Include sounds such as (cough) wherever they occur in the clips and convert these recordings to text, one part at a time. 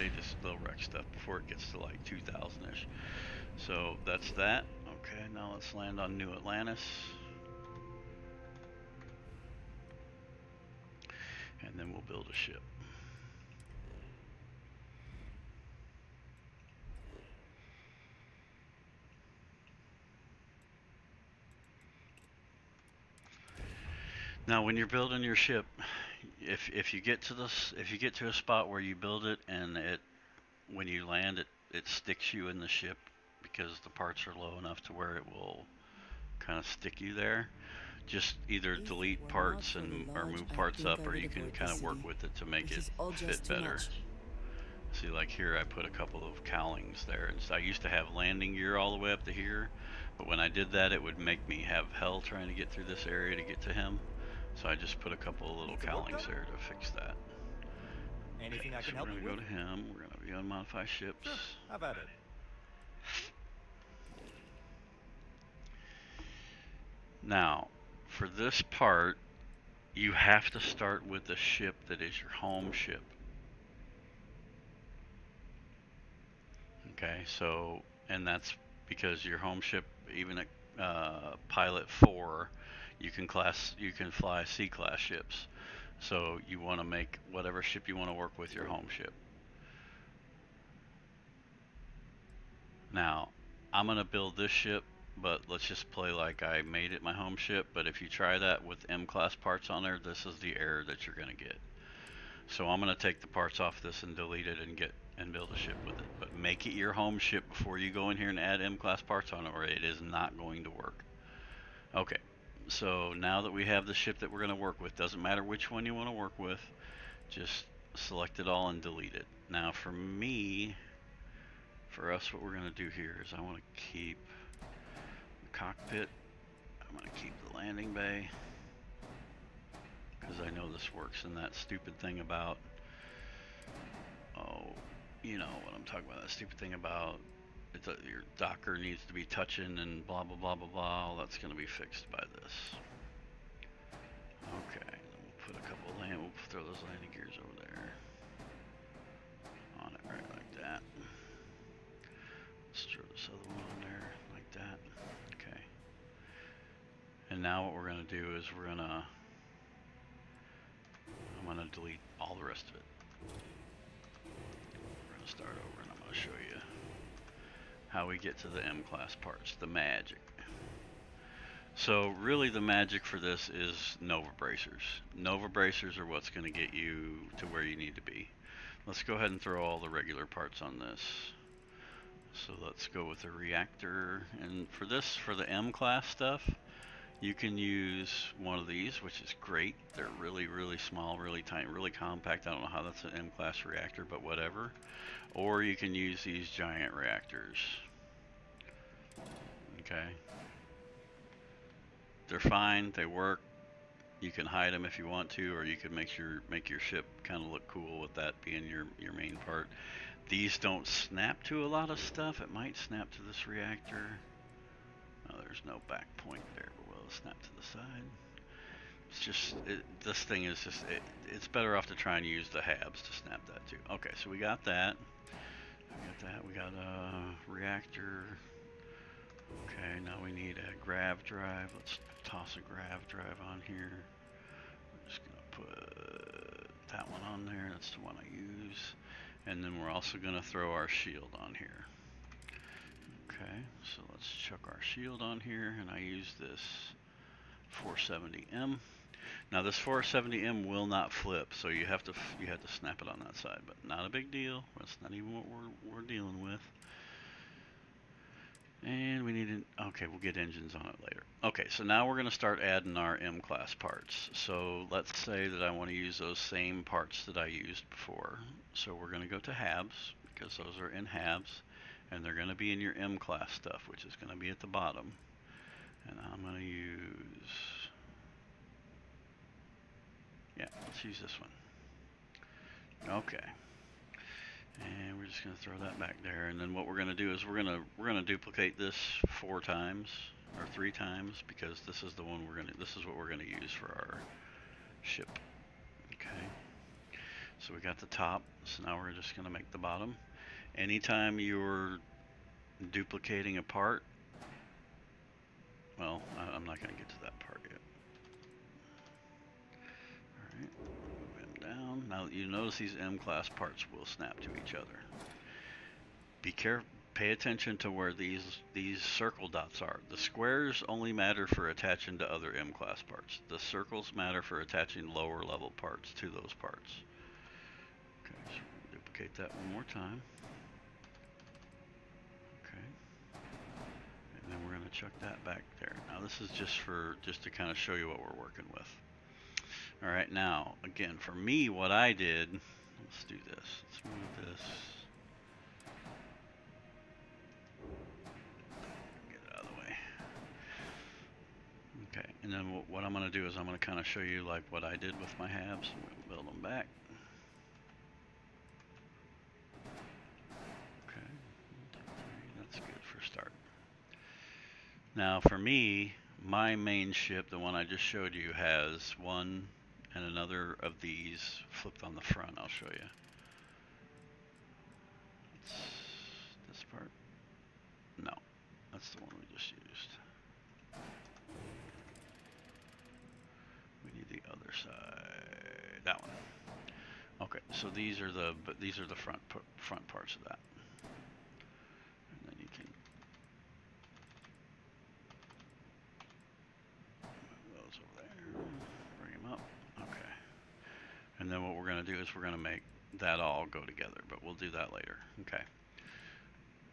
they just they'll wreck stuff before it gets to like 2,000ish. So that's that. Okay, now let's land on New Atlantis. And then we'll build a ship. Now, when you're building your ship, if if you get to this, if you get to a spot where you build it and it, when you land, it it sticks you in the ship because the parts are low enough to where it will kind of stick you there. Just either delete parts and or move parts up, or you can kind of work with it to make it fit better. See, like here, I put a couple of cowlings there. And so I used to have landing gear all the way up to here, but when I did that, it would make me have hell trying to get through this area to get to him. So I just put a couple of little cowlings there to fix that. Anything okay, I can so help we're gonna with? go to him. We're gonna be on modify ships. Sure, how about it? Now, for this part, you have to start with the ship that is your home ship. Okay, so, and that's because your home ship, even at uh, Pilot 4, you can class, you can fly C-class ships. So you want to make whatever ship you want to work with your home ship. Now, I'm going to build this ship, but let's just play like I made it my home ship. But if you try that with M-class parts on there, this is the error that you're going to get. So I'm going to take the parts off this and delete it and get and build a ship with it. But make it your home ship before you go in here and add M-class parts on it, or it is not going to work. Okay, so now that we have the ship that we're going to work with, doesn't matter which one you want to work with, just select it all and delete it. Now for me, for us, what we're going to do here is I want to keep the cockpit. I'm going to keep the landing bay because I know this works. And that stupid thing about, oh, you know what I'm talking about. That stupid thing about it's a, your Docker needs to be touching and blah blah blah blah blah. All that's going to be fixed by this. Okay, then we'll put a couple land. We'll throw those landing gears over there. On it right like that. Let's throw this other one on there like that. Okay. And now what we're gonna do is we're gonna I'm gonna delete all the rest of it. We're gonna start over and I'm gonna show you how we get to the M class parts, the magic. So really the magic for this is Nova bracers. Nova bracers are what's going to get you to where you need to be. Let's go ahead and throw all the regular parts on this. So let's go with the reactor. And for this, for the M class stuff, you can use one of these, which is great. They're really, really small, really tiny, really compact. I don't know how that's an M class reactor, but whatever. Or you can use these giant reactors. Okay. They're fine, they work. You can hide them if you want to, or you can make your make your ship kind of look cool with that being your your main part. These don't snap to a lot of stuff. It might snap to this reactor. No, there's no back point there, snap to the side? It's just it, this thing is just it, it's better off to try and use the habs to snap that too. Okay, so we got that. We got that. We got a reactor. Okay, now we need a grav drive. Let's toss a grav drive on here. We're just gonna put that one on there. That's the one I use. And then we're also gonna throw our shield on here. Okay, so let's chuck our shield on here, and I use this 470M. Now this 470M will not flip, so you have to you have to snap it on that side, but not a big deal. That's not even what we're we're dealing with. And we need an, okay, we'll get engines on it later. Okay, so now we're gonna start adding our M-class parts. So let's say that I wanna use those same parts that I used before. So we're gonna go to HABs, because those are in HABs, and they're gonna be in your M-class stuff, which is gonna be at the bottom. And I'm gonna use, yeah, let's use this one. Okay. And we're just going to throw that back there. And then what we're going to do is we're going to we're going to duplicate this four times or three times because this is the one we're going to this is what we're going to use for our ship. Okay. so we got the top. So now we're just going to make the bottom. Anytime you're duplicating a part, well, I'm not going to get to that part yet. Alright, move him down. Now you notice these M-class parts will snap to each other. Be careful. Pay attention to where these these circle dots are. The squares only matter for attaching to other M-class parts. The circles matter for attaching lower level parts to those parts. Okay, so duplicate that one more time. Okay. To chuck that back there. Now this is just for just to kind of show you what we're working with. All right, now again for me, what I did. Let's do this. Let's move this. Get it out of the way. Okay, and then what, what I'm going to do is I'm going to kind of show you like what I did with my habs. build them back. Okay, that's good for start. Now for me, my main ship, the one I just showed you, has one and another of these flipped on the front. I'll show you. It's this part. No, that's the one we just used. We need the other side. That one. Okay, so these are the these are the front front parts of that. And then you can move those over there. Bring them up. Okay. And then what we're going to do is we're going to make that all go together, but we'll do that later. Okay.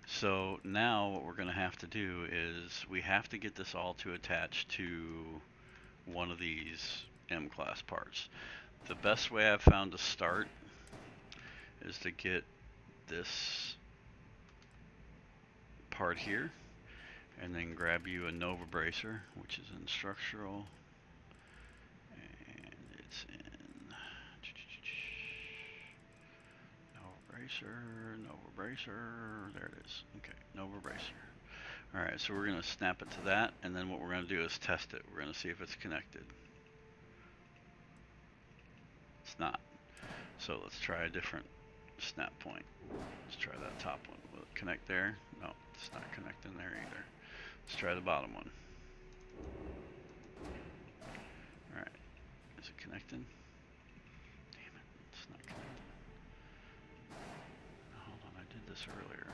So now what we're going to have to do is we have to get this all to attach to one of these M-class parts. The best way I've found to start is to get this part here and then grab you a Nova bracer which is in structural and it's in Nova bracer, Nova bracer, there it is. Okay, Nova bracer. Alright, so we're going to snap it to that and then what we're going to do is test it. We're going to see if it's connected. It's not. So let's try a different snap point. Let's try that top one. Will it connect there? No, it's not connecting there either. Let's try the bottom one. Alright. Is it connecting? Damn it, it's not connecting. Hold on, I did this earlier.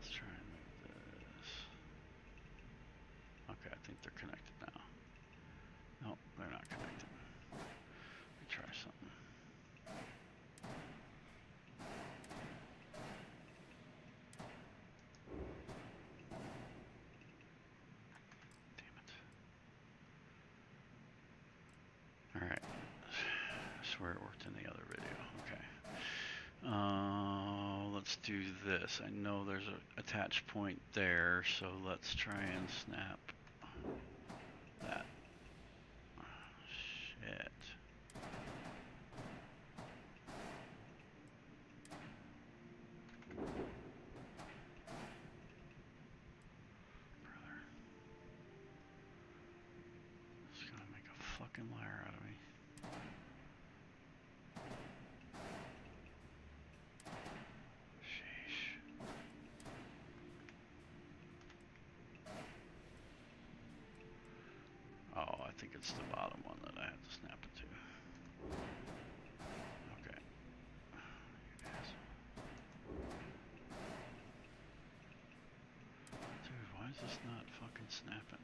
Let's try and move this. Okay, I think they're connected now. Nope, they're not connected. Let me try something. Damn it. Alright. Swear it worked in the other video. Okay. Uh, let's do this. I know there's a attach point there, so let's try and snap that. Shit. Brother. It's gonna make a fucking liar out of me. Sheesh. Oh, I think it's the bottom one that I have to snap it to. Okay. Dude, why is this not fucking snapping?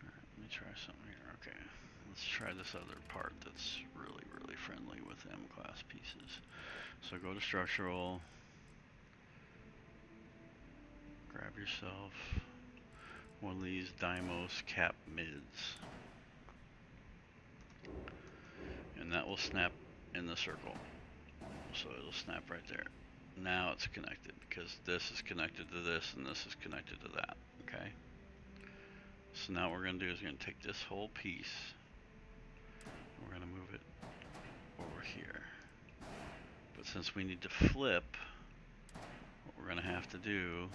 Let me try something here. Okay, let's try this other part that's really, really friendly with M-class pieces. So go to structural. grab yourself one of these Deimos cap mids. And that will snap in the circle. So it'll snap right there. Now it's connected because this is connected to this and this is connected to that. Okay. So now what we're going to do is we're going to take this whole piece. We're going to move it over here. But since we need to flip, what we're going to have to do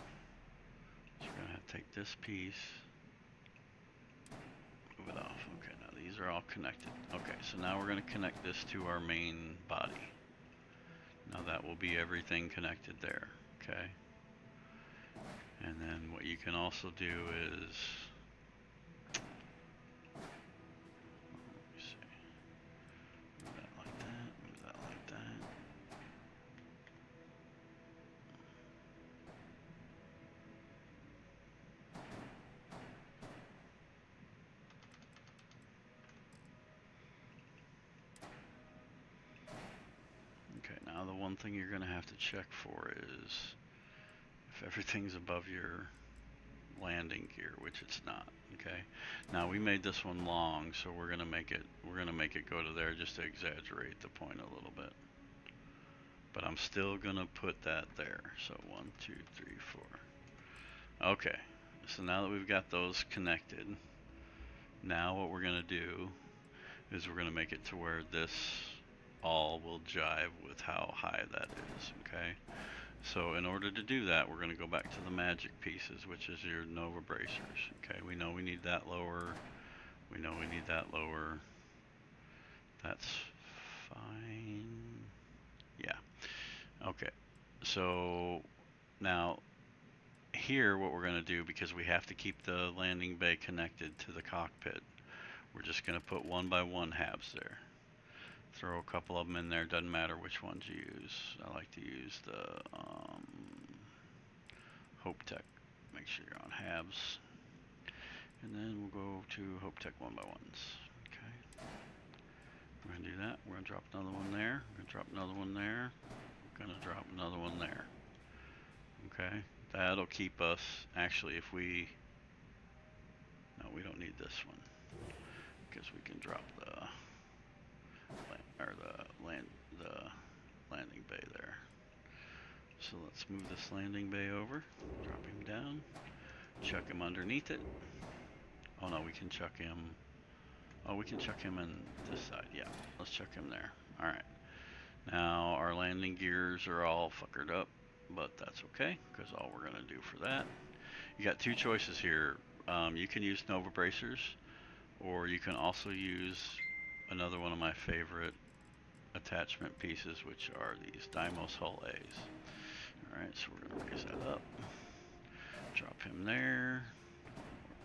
is we're going to have to take this piece, move it off. Okay, now these are all connected. Okay, so now we're going to connect this to our main body. Now that will be everything connected there, okay? And then what you can also do is one thing you're going to have to check for is if everything's above your landing gear, which it's not. Okay. Now we made this one long, so we're gonna make it we're gonna make it go to there just to exaggerate the point a little bit. But I'm still gonna put that there. So one, two, three, four. Okay. So now that we've got those connected, now what we're gonna do is we're gonna make it to where this all will jive with how high that is, okay? So in order to do that, we're going to go back to the magic pieces, which is your Nova bracers, okay? We know we need that lower. We know we need that lower. That's fine. Yeah. Okay. So now here what we're going to do because we have to keep the landing bay connected to the cockpit we're just going to put one by one habs there throw a couple of them in there. Doesn't matter which ones you use. I like to use the um, HopeTech. Make sure you're on habs. And then we'll go to HopeTech one by ones. Okay. We're to do that. We're to drop another one there. We're to drop another one there. We're to drop another one there. Okay. That'll keep us, actually, if we, no, we don't need this one. Because we can drop the or the land the landing bay there. So let's move this landing bay over, drop him down, chuck him underneath it. Oh no, we can chuck him. Oh, we can chuck him in this side. Yeah, let's chuck him there. All right. Now our landing gears are all fuckered up, but that's okay because all we're gonna do for that. You got two choices here. Um, you can use Nova bracers, or you can also use another one of my favorite attachment pieces, which are these Deimos Hull A's. Alright, so we're going to raise that up. Drop him there.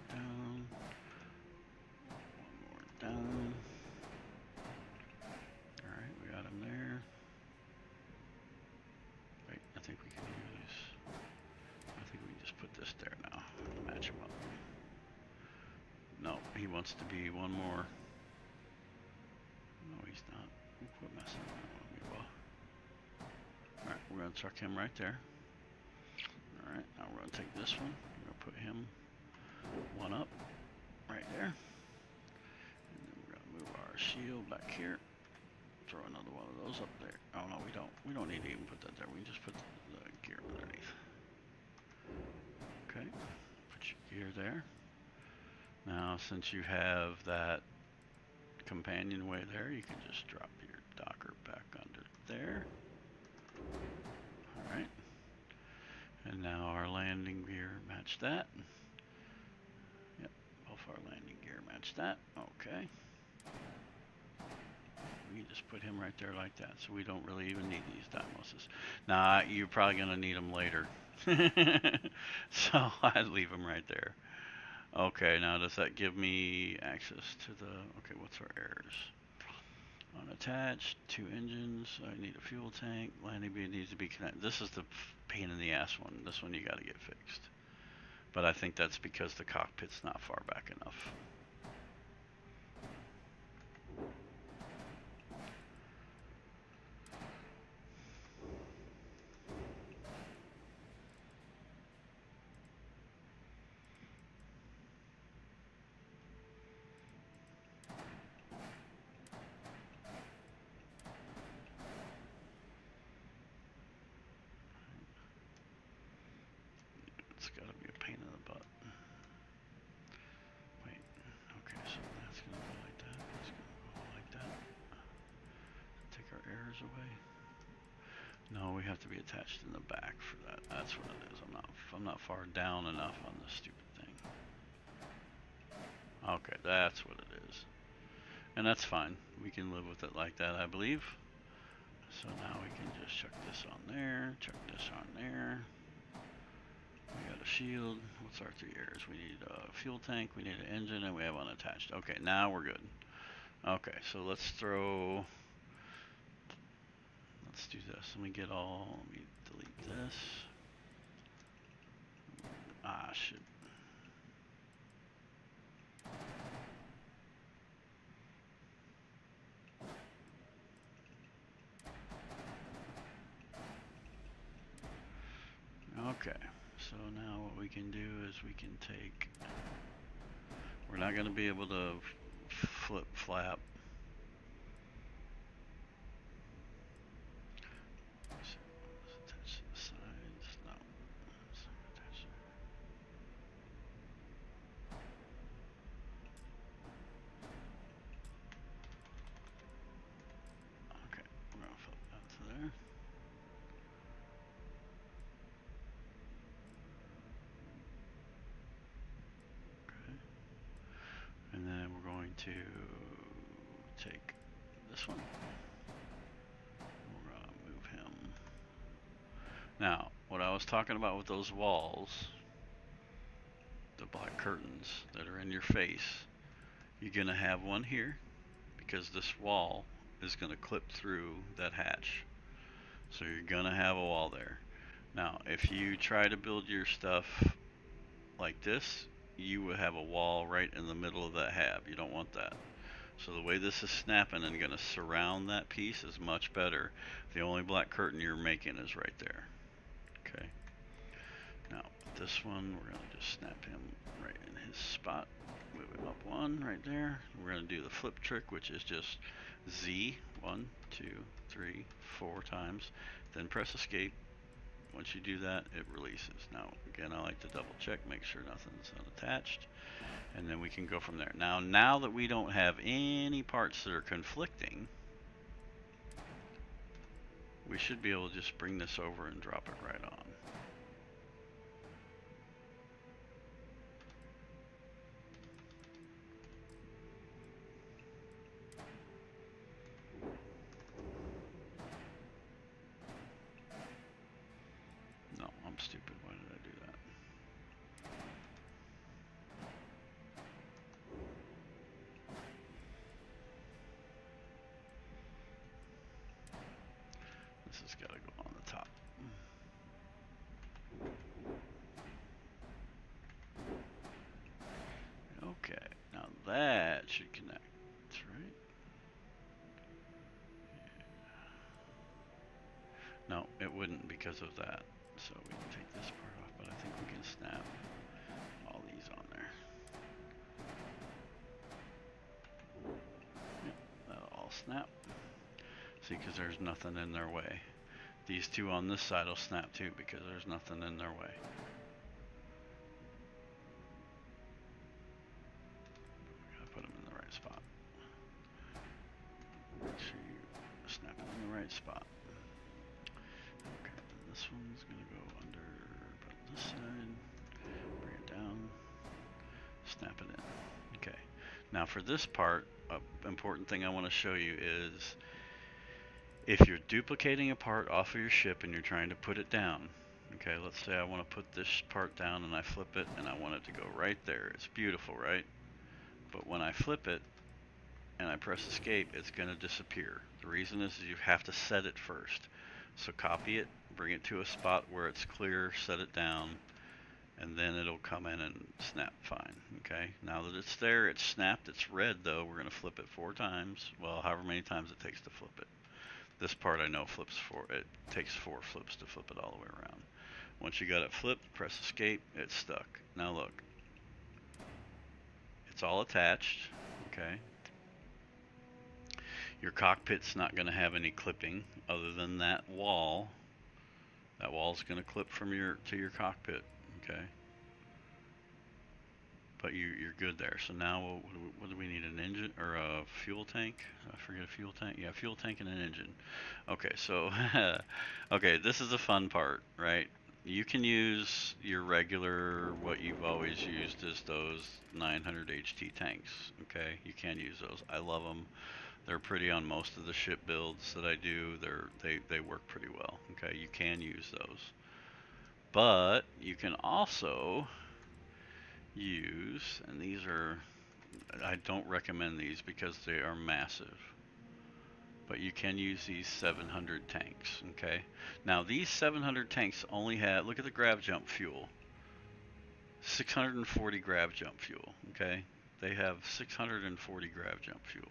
Down. One more down. Alright, we got him there. Wait, I think we can use... I think we can just put this there now. Match him up. No, he wants to be one more Quit messing around Alright, we're going to chuck him right there. Alright, now we're going to take this one. We're going to put him one up right there. And then we're going to move our shield back here. Throw another one of those up there. Oh no, we don't. We don't need to even put that there. We can just put the, the gear underneath. Okay, put your gear there. Now, since you have that companionway there, you can just drop back there. Alright. And now our landing gear match that. Yep, both our landing gear match that. Okay. We just put him right there like that, so we don't really even need these Deimoses. Now, you're probably going to need them later. (laughs) so (laughs) I'd leave them right there. Okay, now does that give me access to the, okay, what's our errors? Unattached, two engines, I need a fuel tank, landing gear needs to be connected. This is the pain in the ass one. This one you gotta get fixed. But I think that's because the cockpit's not far back enough. That's gotta be a pain in the butt. Wait, okay, so that's gonna go like that, that's gonna go like that. Take our errors away. No, we have to be attached in the back for that. That's what it is. I'm not I'm not far down enough on this stupid thing. Okay, that's what it is. And that's fine. We can live with it like that, I believe. So now we can just chuck this on there, chuck this on there. We got a shield. What's our three errors? We need a fuel tank, we need an engine, and we have unattached. Okay, now we're good. Okay, so let's throw let's do this. Let me get all, let me delete this. Ah, shit. Okay, so now what we can do is we can take, we're not going to be able to flip flap to take this one. We're gonna move him. Now, what I was talking about with those walls, the black curtains that are in your face, you're gonna have one here because this wall is gonna clip through that hatch. So you're gonna have a wall there. Now, if you try to build your stuff like this, you would have a wall right in the middle of that hab. You don't want that. So the way this is snapping and going to surround that piece is much better. The only black curtain you're making is right there. Okay. Now this one, we're going to just snap him right in his spot. Move him up one right there. We're going to do the flip trick, which is just Z, one, two, three, four times. Then press escape once you do that, it releases. Now, again, I like to double check, make sure nothing's unattached, and then we can go from there. Now, now that we don't have any parts that are conflicting, we should be able to just bring this over and drop it right on. Because of that. So we can take this part off, but I think we can snap all these on there. Yep, that'll all snap. See, because there's nothing in their way. These two on this side will snap too because there's nothing in their way. Part, an important thing I want to show you is if you're duplicating a part off of your ship and you're trying to put it down, okay, let's say I want to put this part down and I flip it and I want it to go right there. It's beautiful, right? But when I flip it and I press escape, it's going to disappear. The reason is you have to set it first. So copy it bring it to a spot where it's clear, set it down, and then it'll come in and snap fine. Okay, now that it's there, it's snapped, it's red though, we're going to flip it four times, well, however many times it takes to flip it. This part I know flips four, it takes four flips to flip it all the way around. Once you got it flipped, press escape, it's stuck. Now look, it's all attached, okay? Your cockpit's not going to have any clipping other than that wall that wall's going to clip from your to your cockpit, okay? but you you're good there. So now what, what, do we, what do we need? An engine or a fuel tank? I forget a fuel tank. Yeah, fuel tank and an engine. Okay, so (laughs) okay, this is the fun part, right? You can use your regular, what you've always used is those 900 HT tanks. Okay, you can use those. I love them. They're pretty on most of the ship builds that I do. They're they they work pretty well. Okay, you can use those, but you can also use, and these are, I don't recommend these because they are massive. But you can use these 700 tanks, okay? Now these 700 tanks only have, look at the grav jump fuel. 640 grav jump fuel, okay? They have 640 grav jump fuel.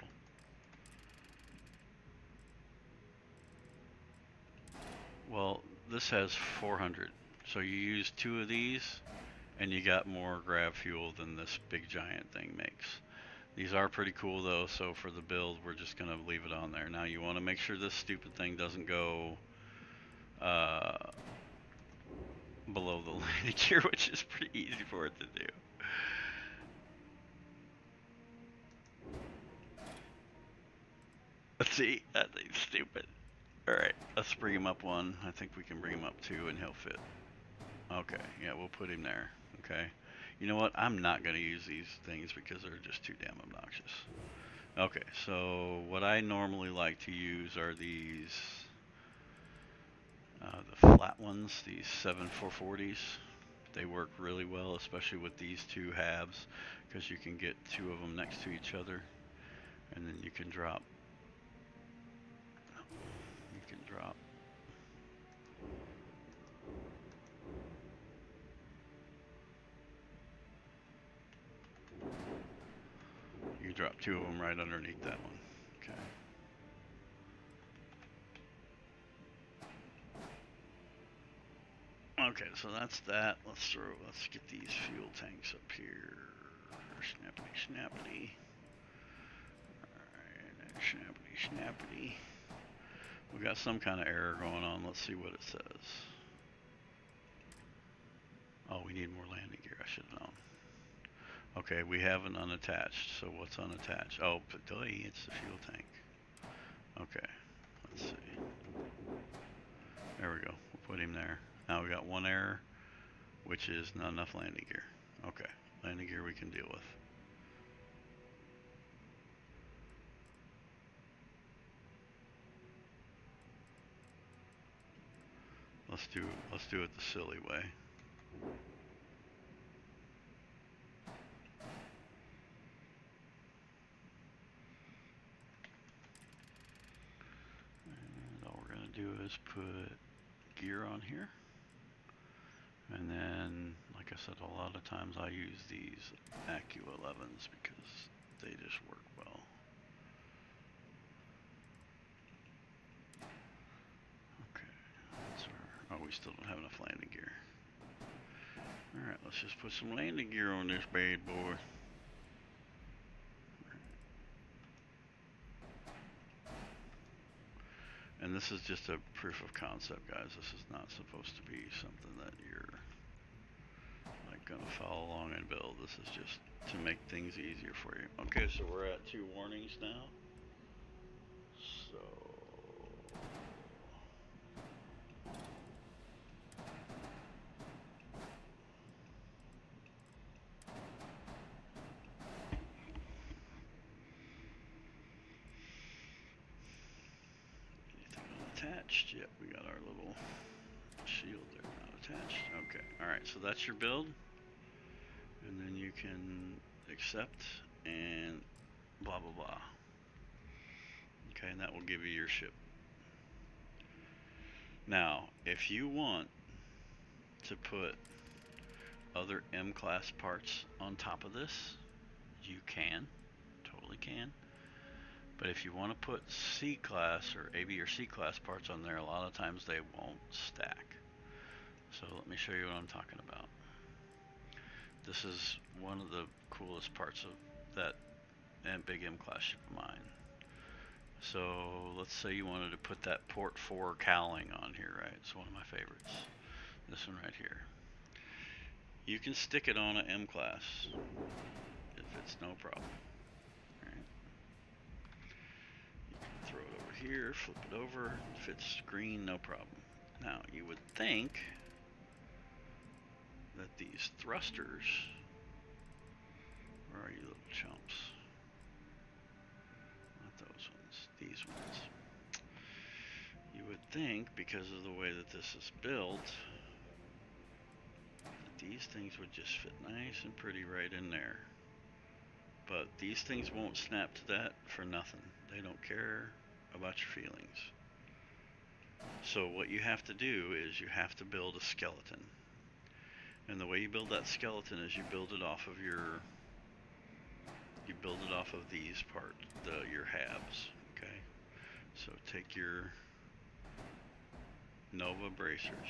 Well, this has 400. So you use two of these and you got more grav fuel than this big giant thing makes. These are pretty cool though, so for the build we're just going to leave it on there. Now you want to make sure this stupid thing doesn't go uh, below the (laughs) landing gear, which is pretty easy for it to do. Let's see, that thing's stupid. Alright, let's bring him up one. I think we can bring him up two and he'll fit. Okay, yeah, we'll put him there okay? You know what? I'm not going to use these things because they're just too damn obnoxious. Okay, so what I normally like to use are these, uh, the flat ones, these 7440s. They work really well, especially with these two habs, because you can get two of them next to each other, and then you can drop. You can drop drop two of them right underneath that one. Okay. Okay, so that's that. Let's throw, let's get these fuel tanks up here. Snappity, snappity. Alright, snappity, snappity. We got some kind of error going on. Let's see what it says. Oh, we need more landing gear. I should have known. Okay, we have an unattached. So what's unattached? Oh, it's the fuel tank. Okay, let's see. There we go. We'll put him there. Now we got one error, which is not enough landing gear. Okay, landing gear we can deal with. Let's do let's do it the silly way. do is put gear on here. And then, like I said, a lot of times I use these AccuElevens because they just work well. Okay, our, oh, we still don't have enough landing gear. Alright, let's just put some landing gear on this bad boy. And this is just a proof of concept, guys. This is not supposed to be something that you're like gonna follow along and build. This is just to make things easier for you. Okay, so we're at two warnings now. So attached. Yep, we got our little shield there not attached. Okay, alright, so that's your build. And then you can accept and blah blah blah. Okay, and that will give you your ship. Now, if you want to put other M-class parts on top of this, you can, totally can. But if you want to put C class or AB or C class parts on there, a lot of times they won't stack. So let me show you what I'm talking about. This is one of the coolest parts of that and big M class ship of mine. So let's say you wanted to put that port 4 cowling on here, right? It's one of my favorites. This one right here. You can stick it on an M class if it's no problem. Right. You can throw it over here, flip it over, fits green, no problem. Now you would think that these thrusters, where are you little chumps? Not those ones, these ones. You would think because of the way that this is built, that these things would just fit nice and pretty right in there. But these things won't snap to that for nothing. They don't care about your feelings. So what you have to do is you have to build a skeleton. And the way you build that skeleton is you build it off of your you build it off of these parts, the your habs, okay? So take your Nova bracers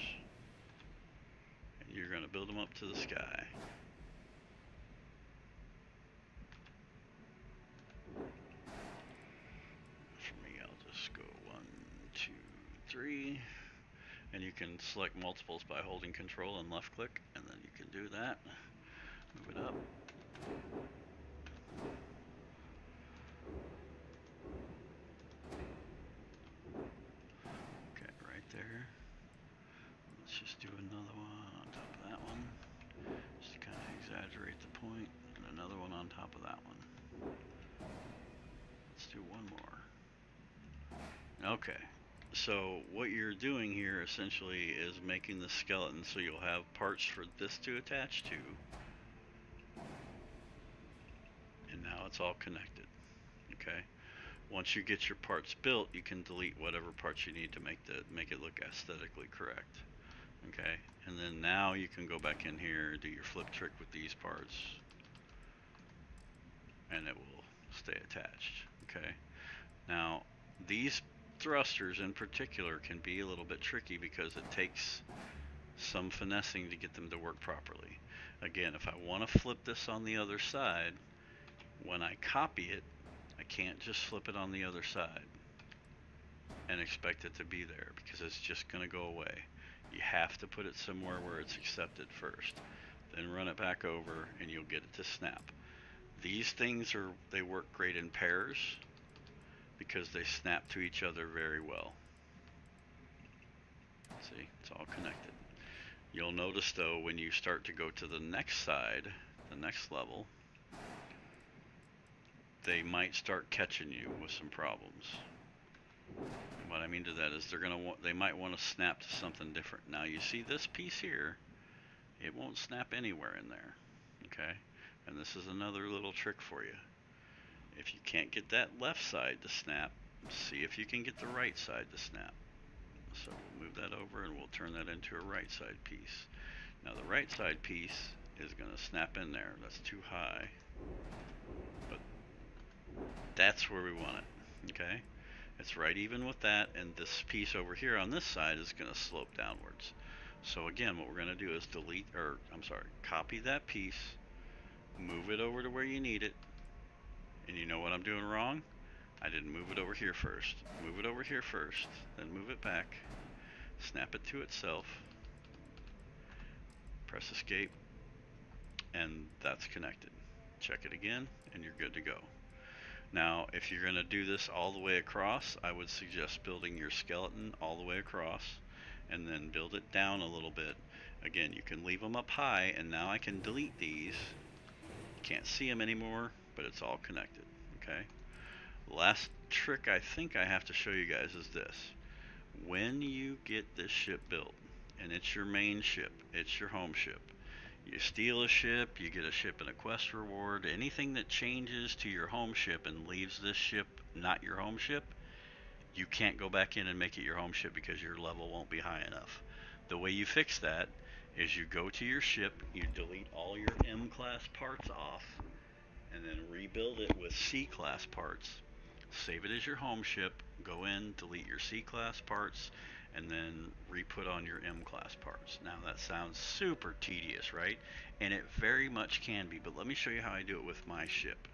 and you're going to build them up to the sky. For me, I'll just go one, two, three and you can select multiples by holding control and left click and then you can do that. Move it up. Okay right there. Let's just do another one on top of that one. Just to kind of exaggerate the point and another one on top of that one. Let's do one more. Okay so what you're doing here essentially is making the skeleton so you'll have parts for this to attach to. And now it's all connected okay? Once you get your parts built you can delete whatever parts you need to make the make it look aesthetically correct okay? And then now you can go back in here do your flip trick with these parts. And it will stay attached okay? Now these thrusters in particular can be a little bit tricky because it takes some finessing to get them to work properly. Again, if I want to flip this on the other side, when I copy it, I can't just flip it on the other side and expect it to be there because it's just going to go away. You have to put it somewhere where it's accepted first. Then run it back over and you'll get it to snap. These things are they work great in pairs because they snap to each other very well. See, it's all connected. You'll notice though when you start to go to the next side, the next level, they might start catching you with some problems. What I mean to that is they're gonna want, they might want to snap to something different. Now you see this piece here, it won't snap anywhere in there, okay? And this is another little trick for you. If you can't get that left side to snap, see if you can get the right side to snap. So we'll move that over and we'll turn that into a right side piece. Now the right side piece is going to snap in there. That's too high. But that's where we want it. Okay? It's right even with that and this piece over here on this side is going to slope downwards. So again, what we're going to do is delete, or I'm sorry, copy that piece, move it over to where you need it, and you know what I'm doing wrong? I didn't move it over here first. Move it over here first, then move it back, snap it to itself, press escape, and that's connected. Check it again, and you're good to go. Now, if you're going to do this all the way across, I would suggest building your skeleton all the way across, and then build it down a little bit. Again, you can leave them up high, and now I can delete these. Can't see them anymore, but it's all connected, okay? Last trick I think I have to show you guys is this. When you get this ship built, and it's your main ship, it's your home ship, you steal a ship, you get a ship and a quest reward, anything that changes to your home ship and leaves this ship not your home ship, you can't go back in and make it your home ship because your level won't be high enough. The way you fix that is you go to your ship, you delete all your M class parts off, and then rebuild it with C-class parts. Save it as your home ship, go in, delete your C-class parts, and then re-put on your M-class parts. Now that sounds super tedious, right? And it very much can be, but let me show you how I do it with my ship.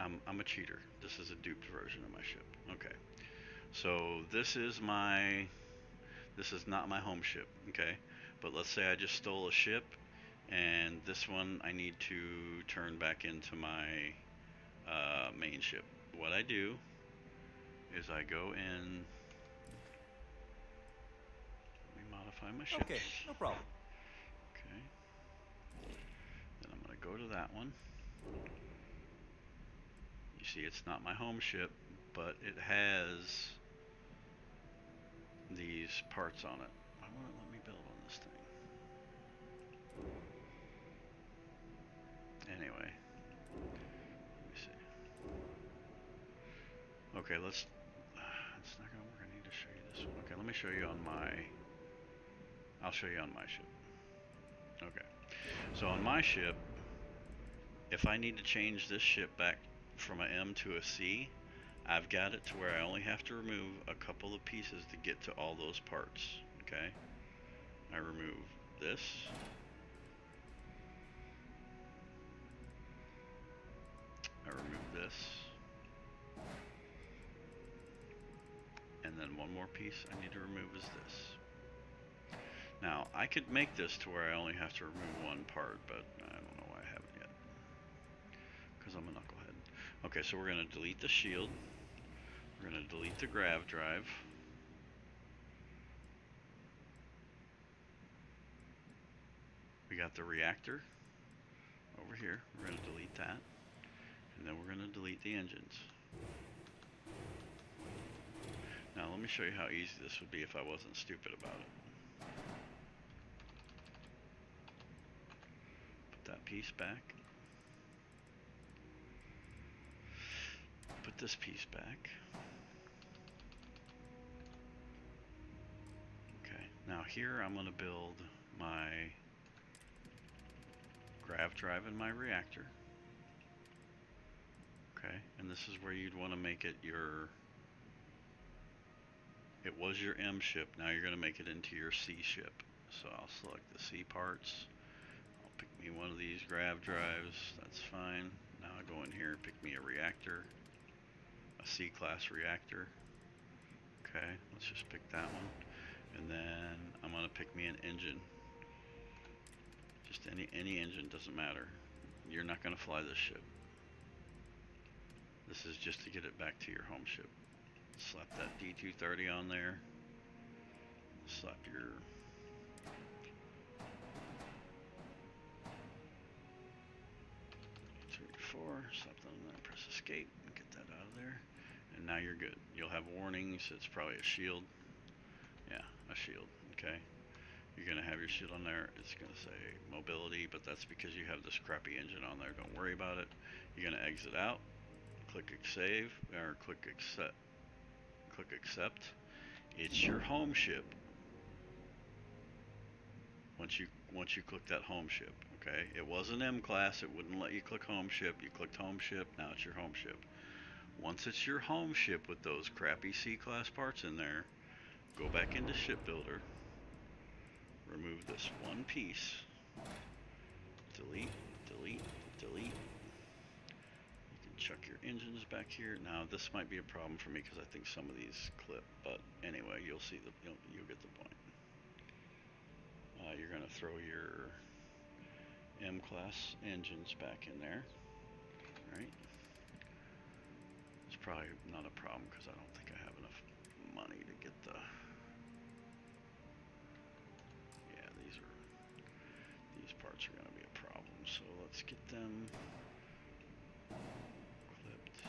I'm I'm, a cheater. This is a duped version of my ship. Okay. So this is my, this is not my home ship, okay? But let's say I just stole a ship and this one I need to turn back into my uh, main ship. What I do is I go in, let me modify my ship. Okay, no problem. Okay. Then I'm going to go to that one. You see, it's not my home ship, but it has these parts on it. Why won't it let me build on this thing? Anyway, let me see. Okay, let's. (sighs) It's not gonna work. I need to show you this one. Okay, let me show you on my. I'll show you on my ship. Okay, so on my ship, if I need to change this ship back from a M to a C, I've got it to where I only have to remove a couple of pieces to get to all those parts. Okay, I remove this. I remove this. And then one more piece I need to remove is this. Now, I could make this to where I only have to remove one part, but I don't know why I haven't yet. Because I'm a knucklehead. Okay, so we're going to delete the shield. We're going to delete the grav drive. We got the reactor over here. We're going to delete that. And then we're going to delete the engines. Now let me show you how easy this would be if I wasn't stupid about it. Put that piece back. Put this piece back. Okay, now here I'm going to build my grav drive and my reactor. Okay, and this is where you'd want to make it your it was your M ship, now you're going to make it into your C ship. So I'll select the C parts. I'll pick me one of these grav drives, that's fine. Now I go in here and pick me a reactor, a C-class reactor. Okay, let's just pick that one. And then I'm to pick me an engine. Just any, any engine, doesn't matter. You're not to fly this ship. This is just to get it back to your home ship. Slap that D230 on there. Slap your four, slap on press escape, and get that out of there. And now you're good. You'll have warnings. It's probably a shield. Yeah, a shield. Okay. You're gonna have your shield on there. It's gonna say mobility, but that's because you have this crappy engine on there. Don't worry about it. You're gonna exit out. Click save or click accept click accept, it's your home ship. Once you once you click that home ship, okay? It was an M class, it wouldn't let you click home ship. You clicked home ship, now it's your home ship. Once it's your home ship with those crappy C class parts in there, go back into shipbuilder, remove this one piece, delete, delete, delete, You can chuck your engines back here. Now this might be a problem for me because I think some of these clip, but anyway, you'll see the you'll, you'll get the point. Uh, you're going to throw your M class engines back in there, right? Probably not a problem because I don't think I have enough money to get the. Yeah, these are these parts are going to be a problem. So let's get them. clipped.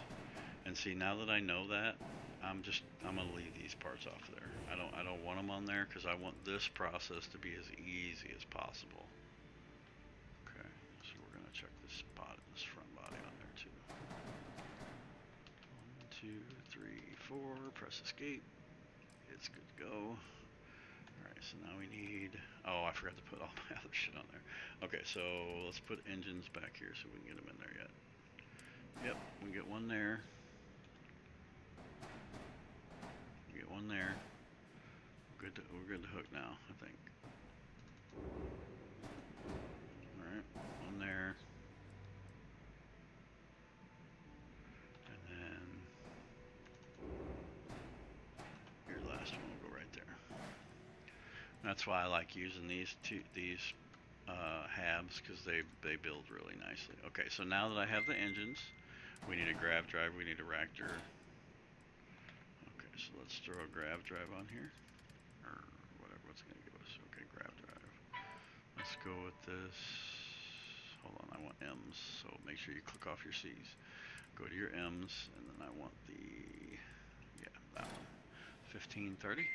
And see, now that I know that, I'm just I'm gonna leave these parts off there. I don't I don't want them on there because I want this process to be as easy as possible. Two, three, four. Press escape. It's good to go. All right, so now we need. Oh, I forgot to put all (laughs) my other shit on there. Okay, so let's put engines back here so we can get them in there yet. Yep, we get one there. We get one there. We're good to, we're good to hook now, I think. That's why I like using these two these uh, halves because they they build really nicely. Okay, so now that I have the engines, we need a grav drive. We need a reactor. Okay, so let's throw a grav drive on here, or whatever. What's gonna give us? Okay, grav drive. Let's go with this. Hold on, I want M's. So make sure you click off your C's. Go to your M's, and then I want the yeah that one. 1530.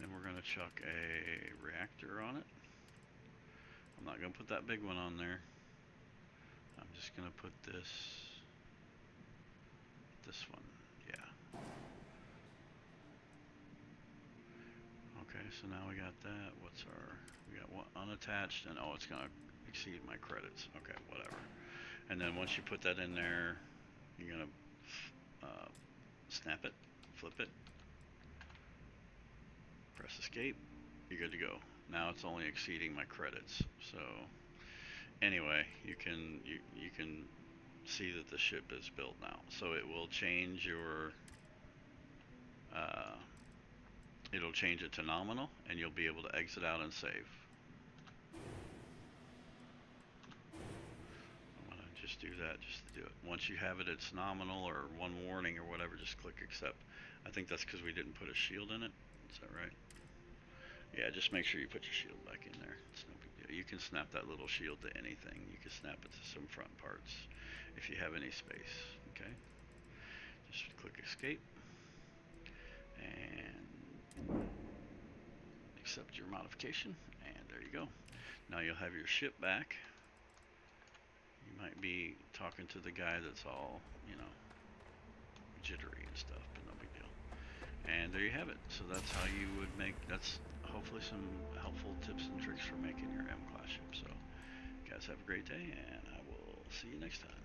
Then we're going to chuck a reactor on it. I'm not going to put that big one on there. I'm just going to put this, this one, yeah. Okay, so now we got that. What's our, we got one unattached and oh, it's going to exceed my credits. Okay, whatever. And then once you put that in there, you're going to uh, snap it, flip it, press escape, you're good to go. Now it's only exceeding my credits. So anyway, you can you you can see that the ship is built now. So it will change your uh, it'll change it to nominal and you'll be able to exit out and save. I'm gonna just do that just to do it. Once you have it it's nominal or one warning or whatever, just click accept. I think that's because we didn't put a shield in it. Is that right? Yeah, just make sure you put your shield back in there. It's no big deal. You can snap that little shield to anything. You can snap it to some front parts if you have any space. Okay. Just click escape and accept your modification and there you go. Now you'll have your ship back. You might be talking to the guy that's all, you know, jittery and stuff, but no big deal. And there you have it. So that's how you would make, that's hopefully some helpful tips and tricks for making your M-Class ship. So, guys have a great day, and I will see you next time.